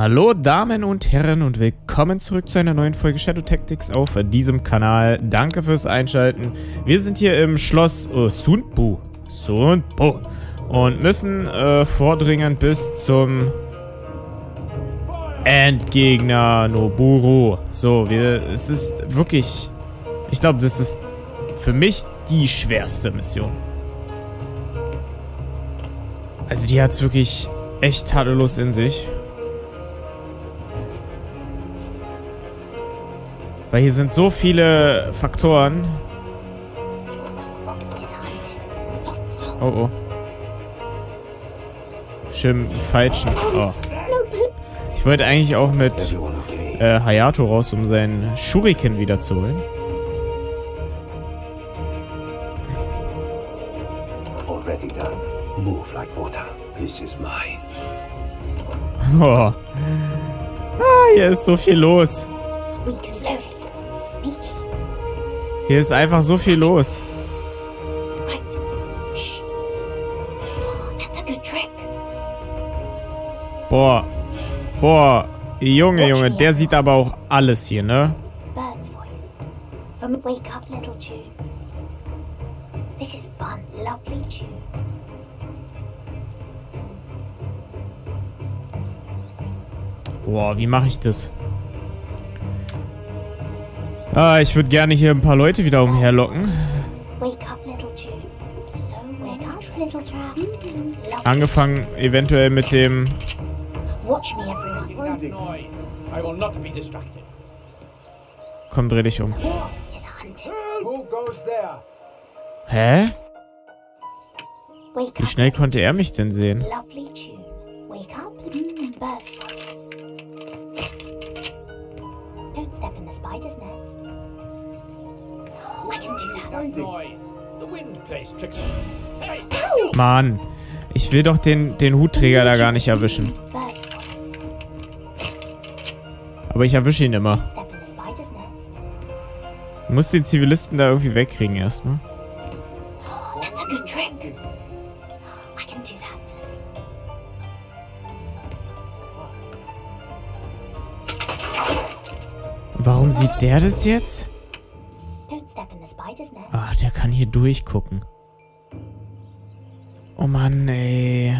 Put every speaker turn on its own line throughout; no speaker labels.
Hallo Damen und Herren und willkommen zurück zu einer neuen Folge Shadow Tactics auf diesem Kanal. Danke fürs Einschalten. Wir sind hier im Schloss oh, Sunbu. Sunbu. Und müssen äh, vordringen bis zum Endgegner Noburu. So, wir, es ist wirklich... Ich glaube, das ist für mich die schwerste Mission. Also die hat es wirklich echt tadellos in sich. Weil hier sind so viele Faktoren. Oh, oh. Schön falschen. Oh. Ich wollte eigentlich auch mit äh, Hayato raus, um seinen Shuriken wiederzuholen. Already done. Move like water. This is mine. Oh. Ah, hier ist so viel los. Hier ist einfach so viel los. Boah. Boah. Junge, Junge, der sieht aber auch alles hier, ne? Boah, wie mache ich das? Ah, ich würde gerne hier ein paar Leute wieder umherlocken. Angefangen eventuell mit dem... Komm, dreh dich um. Hä? Wie schnell konnte er mich denn sehen? Mann, ich will doch den, den Hutträger da gar nicht erwischen. Aber ich erwische ihn immer. Ich muss den Zivilisten da irgendwie wegkriegen erstmal. Warum sieht der das jetzt? Der kann hier durchgucken. Oh Mann, ey.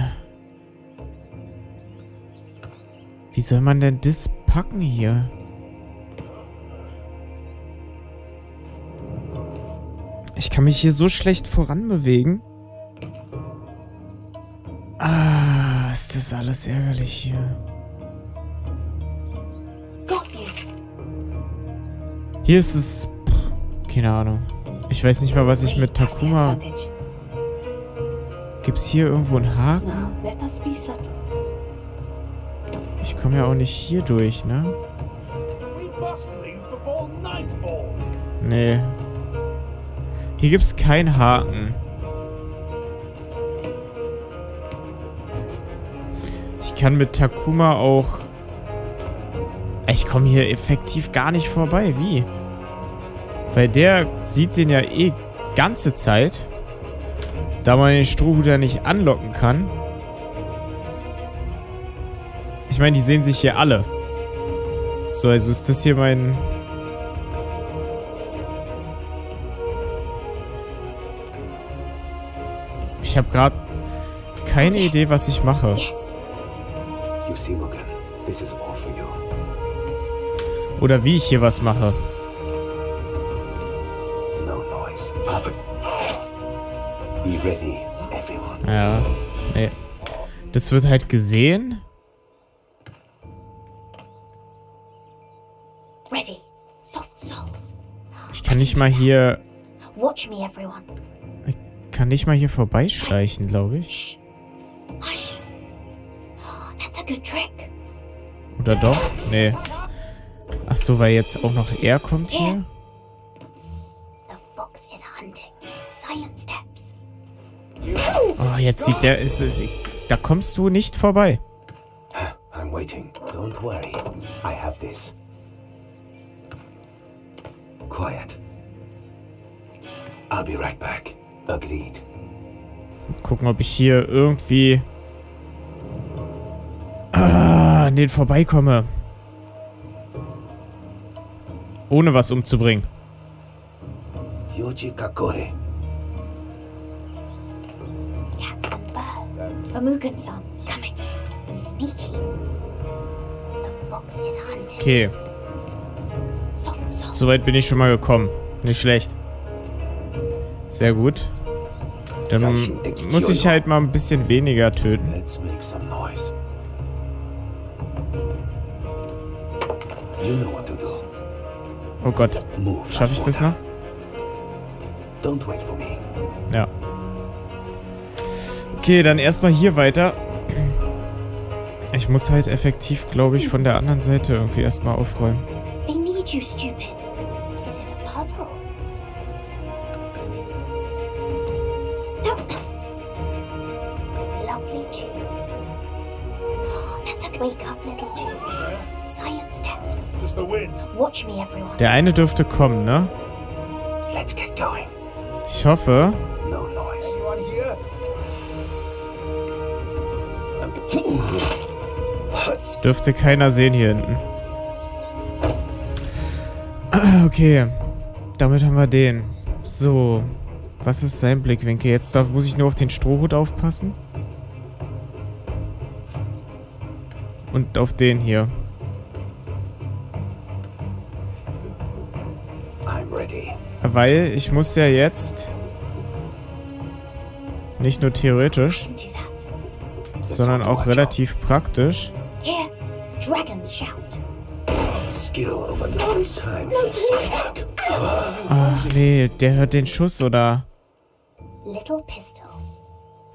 Wie soll man denn das packen hier? Ich kann mich hier so schlecht voranbewegen. Ah, ist das alles ärgerlich hier. Hier ist es keine Ahnung. Ich weiß nicht mal, was ich mit Takuma... Gibt's hier irgendwo einen Haken? Ich komme ja auch nicht hier durch, ne? Nee. Hier gibt's keinen Haken. Ich kann mit Takuma auch... Ich komme hier effektiv gar nicht vorbei. Wie? Weil der sieht den ja eh ganze Zeit. Da man den Strohhuter nicht anlocken kann. Ich meine, die sehen sich hier alle. So, also ist das hier mein... Ich habe gerade keine Idee, was ich mache. Oder wie ich hier was mache. Ready, everyone. Ja, nee. Das wird halt gesehen. Ready. Soft souls. Ich kann nicht mal hier... Watch me, everyone. Ich kann nicht mal hier vorbeischleichen, glaube ich. That's a good trick. Oder doch? Nee. Ach so, weil jetzt auch noch er kommt hier? Oh, jetzt sieht der, ist es, da kommst du nicht vorbei. I'm waiting. Don't worry. I have this. Quiet. I'll be right back. Agreed. Gucken, ob ich hier irgendwie... Ah, an den vorbeikomme. Ohne was umzubringen. Yoji Kakore. Famuken-san. Coming. Sneaky. The fox is hunting. Okay. Soweit bin ich schon mal gekommen. Nicht schlecht. Sehr gut. Dann muss ich halt mal ein bisschen weniger töten. Oh Gott. Schaffe ich das noch? Ja. Okay, dann erstmal hier weiter. Ich muss halt effektiv, glaube ich, von der anderen Seite irgendwie erstmal aufräumen. They need you, stupid. Der eine dürfte kommen, ne? Ich hoffe. Dürfte keiner sehen hier hinten. Okay. Damit haben wir den. So. Was ist sein Blickwinkel? Jetzt darf, muss ich nur auf den Strohhut aufpassen. Und auf den hier. Weil ich muss ja jetzt nicht nur theoretisch, sondern auch relativ praktisch. Ach nee, der hört den Schuss, oder?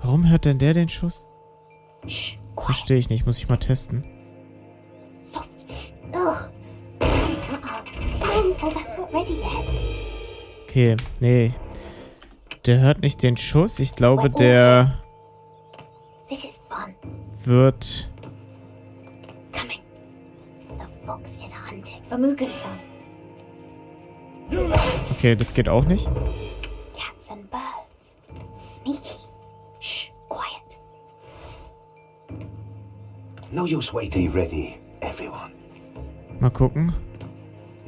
Warum hört denn der den Schuss? Verstehe ich nicht, muss ich mal testen. Okay, nee. Der hört nicht den Schuss. Ich glaube, der wird... Okay, das geht auch nicht. No use waiting ready, everyone. Mal gucken.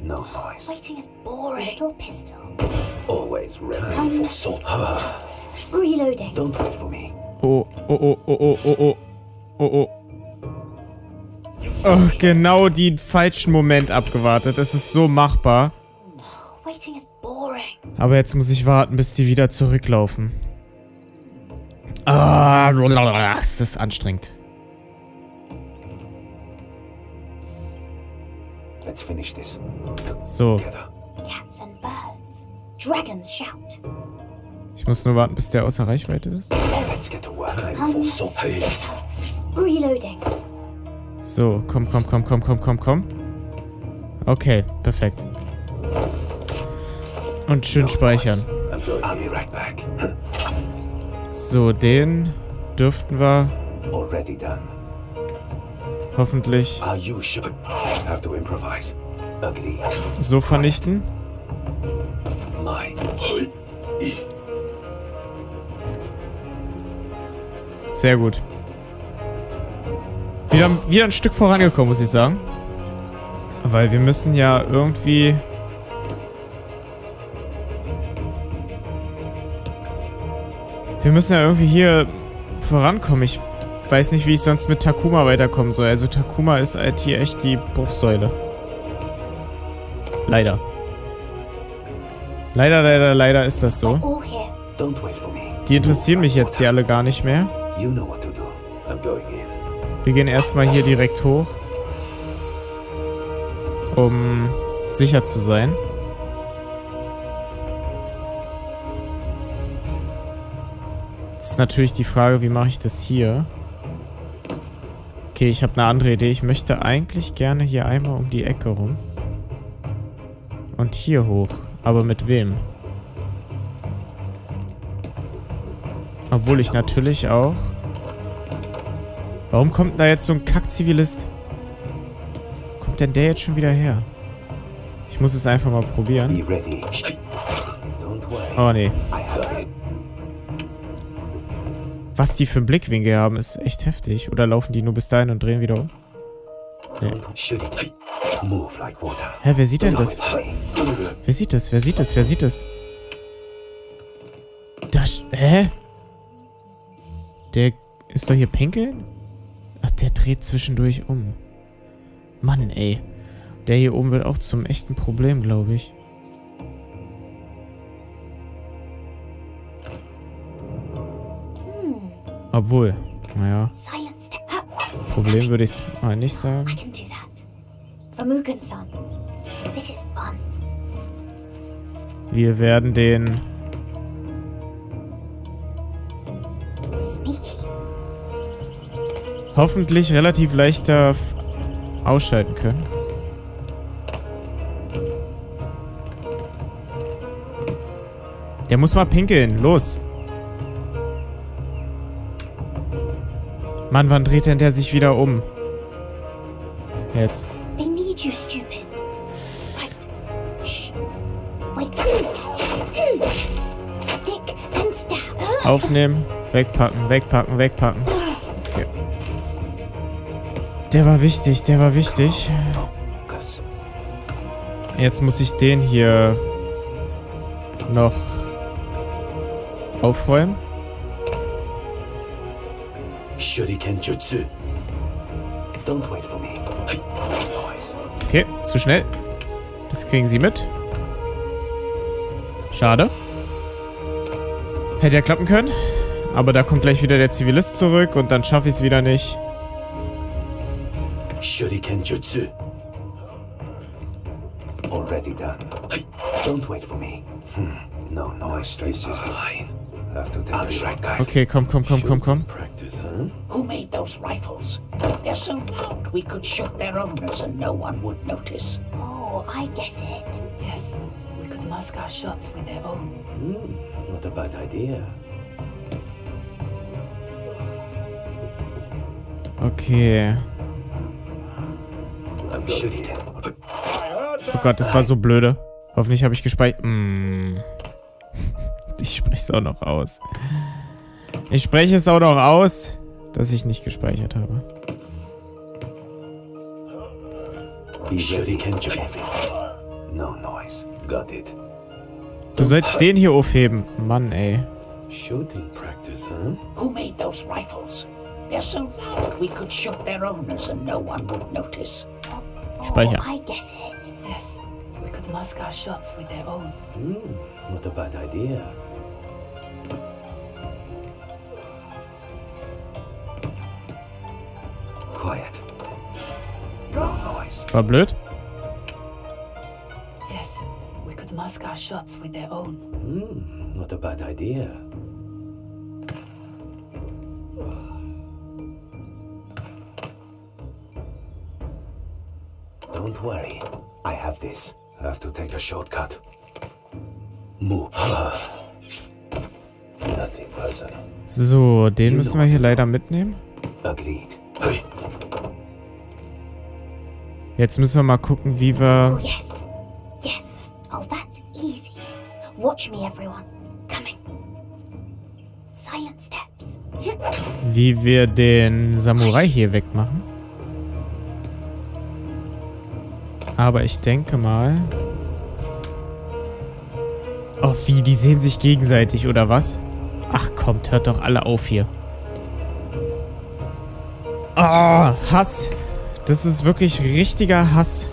No noise. Waiting is boring. Little pistol. Always ready for salt. Reloading. Don't wait for me. Oh, oh, oh, oh, oh, oh, oh. Oh, oh. Oh, genau den falschen Moment abgewartet. Das ist so machbar. Aber jetzt muss ich warten, bis die wieder zurücklaufen. Ah, das ist anstrengend. So. Ich muss nur warten, bis der außer Reichweite ist. So, komm, komm, komm, komm, komm, komm, komm. Okay, perfekt. Und schön speichern. So, den dürften wir hoffentlich so vernichten. Sehr gut. Wieder, wieder ein Stück vorangekommen, muss ich sagen. Weil wir müssen ja irgendwie... Wir müssen ja irgendwie hier vorankommen. Ich weiß nicht, wie ich sonst mit Takuma weiterkommen soll. Also Takuma ist halt hier echt die Bruchsäule. Leider. Leider, leider, leider ist das so. Die interessieren mich jetzt hier alle gar nicht mehr. Wir gehen erstmal hier direkt hoch. Um sicher zu sein. Jetzt ist natürlich die Frage, wie mache ich das hier? Okay, ich habe eine andere Idee. Ich möchte eigentlich gerne hier einmal um die Ecke rum. Und hier hoch. Aber mit wem? Obwohl ich natürlich auch... Warum kommt da jetzt so ein Kackzivilist? Kommt denn der jetzt schon wieder her? Ich muss es einfach mal probieren. Oh, nee. Was die für einen Blickwinkel haben, ist echt heftig. Oder laufen die nur bis dahin und drehen wieder um? Nee. Hä, wer sieht denn das? Wer sieht das? Wer sieht das? Wer sieht das? Das... Hä? Der ist doch hier pinkeln? Ach, der dreht zwischendurch um. Mann, ey. Der hier oben wird auch zum echten Problem, glaube ich. Obwohl, naja. Problem würde ich mal nicht sagen. Wir werden den hoffentlich relativ leichter ausschalten können. Der muss mal pinkeln. Los. Mann, wann dreht denn der sich wieder um? Jetzt. Aufnehmen, wegpacken, wegpacken, wegpacken. Der war wichtig, der war wichtig. Jetzt muss ich den hier noch aufräumen. Shuriken Jutsu. Don't wait for me. Okay, zu schnell. Das kriegen sie mit. Schade. Hätte ja klappen können. Aber da kommt gleich wieder der Zivilist zurück und dann schaffe ich es wieder nicht. Shuriken Jutsu. Already done. Don't wait for me. Hmm. No, no, my stress is fine. Okay, come, come, come, come, come. komm, komm. Who made those rifles? They're so loud we could shoot their owners and no one would notice. Oh, I guess it. Yes, we could mask our shots with their own. Hmm, not a bad idea. Okay. Oh Gott, das war so blöde. Hoffentlich habe ich gespeichert. Mm. Ich spreche es auch noch aus. Ich spreche es auch noch aus, dass ich nicht gespeichert habe. Du sollst den hier aufheben. Mann, ey. Shooting practice, huh? Who made those rifles? They're so loud we could shoot their owners and no one would notice. Speicher. Oh, I guess it. Yes. We could mask our shots with their own. Hmm, not a bad idea. quiet. War blöd. Yes, we could mask our shots with their own. Hmm, not a bad idea. Don't worry, I have this. I have to take a shortcut. Move. Nothing personal. So, den müssen wir hier leider mitnehmen. Agreed. Jetzt müssen wir mal gucken, wie wir... Oh, yes. Yes. Oh, that's easy. Watch me, everyone. Coming. Silent steps. Wie wir den Samurai hier wegmachen. Aber ich denke mal... Oh, wie? Die sehen sich gegenseitig, oder was? Ach, kommt, hört doch alle auf hier. Ah, oh, Hass. Das ist wirklich richtiger Hass.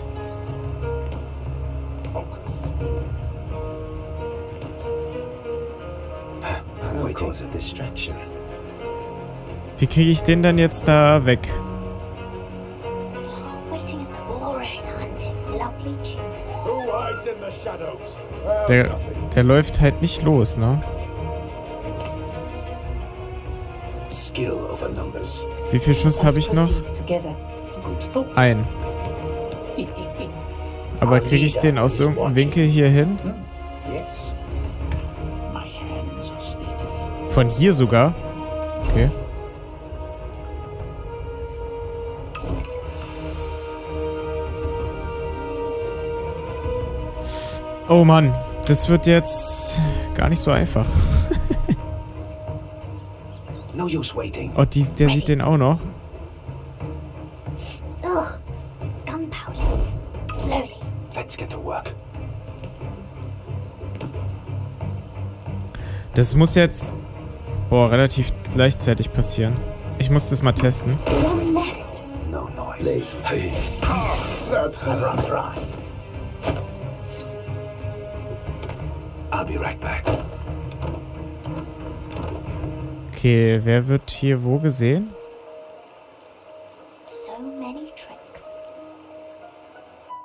Wie kriege ich den denn jetzt da weg? Der, der läuft halt nicht los, ne? Wie viel Schuss habe ich noch? Ein. Aber kriege ich den aus irgendeinem Winkel hier hin? Von hier sogar? Okay. Oh Mann, das wird jetzt gar nicht so einfach. oh, die, der sieht den auch noch. Das muss jetzt, boah, relativ gleichzeitig passieren. Ich muss das mal testen. Okay, wer wird hier wo gesehen?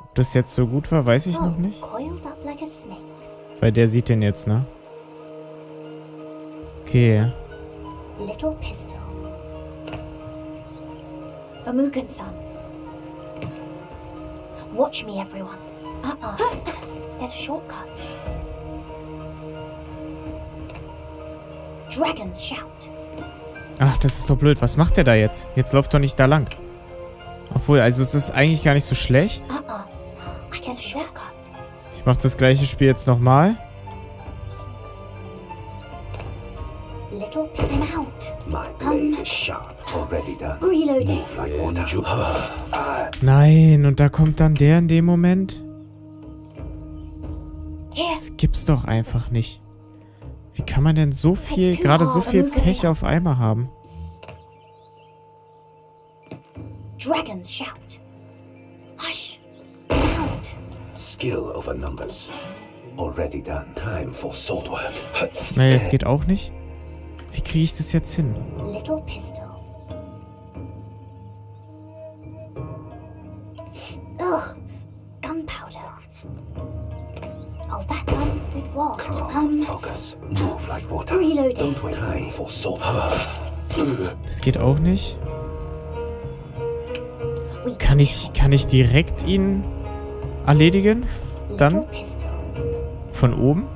Ob das jetzt so gut war, weiß ich noch nicht. Weil der sieht den jetzt, ne? Okay. Little pistol. Vermugen-san. Watch me, everyone. Uh-uh. There's a shortcut. Dragons shout. Ach, das ist doch blöd. Was macht der da jetzt? Jetzt läuft doch nicht da lang. Obwohl, also es ist eigentlich gar nicht so schlecht. Uh-uh. Ich mache das gleiche Spiel jetzt nochmal. Reloading. Nein, und da kommt dann der in dem Moment? Das gibt's doch einfach nicht. Wie kann man denn so viel, gerade so viel Pech auf einmal haben? Dragons shout. Hush. Out. Skill over numbers. Already done. Time for sword work. Naja, es geht auch nicht. Wie kriege ich das jetzt hin? Little pistol. Ugh, what? Calm, um, focus, move like water. Reloading. Don't wait for salt. Das geht auch nicht. Kann ich, kann ich direkt ihn erledigen? Dann? Von oben?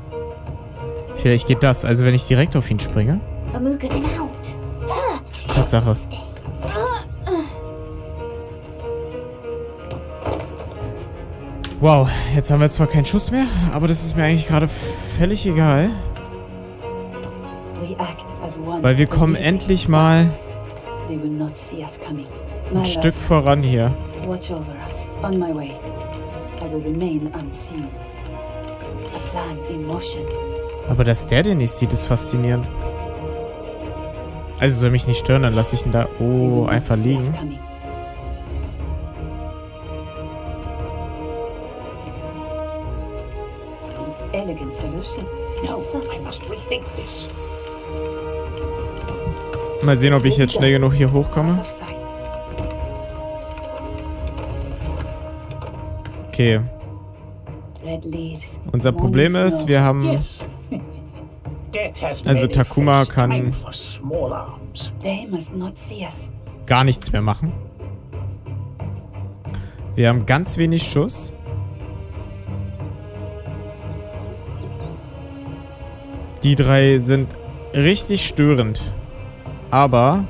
Vielleicht geht das. Also wenn ich direkt auf ihn springe. Tatsache. Wow, jetzt haben wir zwar keinen Schuss mehr, aber das ist mir eigentlich gerade völlig egal. Weil wir kommen endlich mal ein Stück voran hier. Aber dass der den nicht sieht, ist faszinierend. Also soll mich nicht stören, dann lasse ich ihn da oh einfach liegen. Mal sehen, ob ich jetzt schnell genug hier hochkomme. Okay. Unser Problem ist, wir haben also Takuma kann gar nichts mehr machen. Wir haben ganz wenig Schuss. Die drei sind richtig störend. Aber...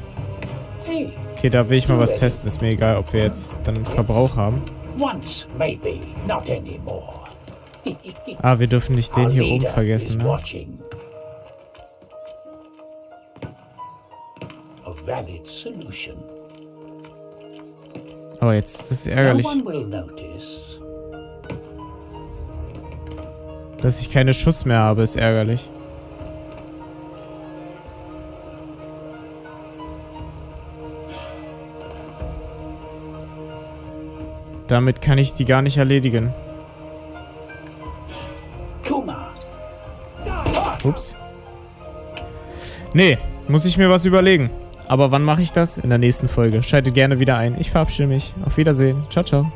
Okay, da will ich mal was testen. Ist mir egal, ob wir jetzt dann einen Verbrauch haben. Ah, wir dürfen nicht den hier oben vergessen, ne? Oh, jetzt, das ist ärgerlich. Dass ich keine Schuss mehr habe, ist ärgerlich. Damit kann ich die gar nicht erledigen. Ups. Nee, muss ich mir was überlegen. Aber wann mache ich das? In der nächsten Folge. Schaltet gerne wieder ein. Ich verabschiede mich. Auf Wiedersehen. Ciao, ciao.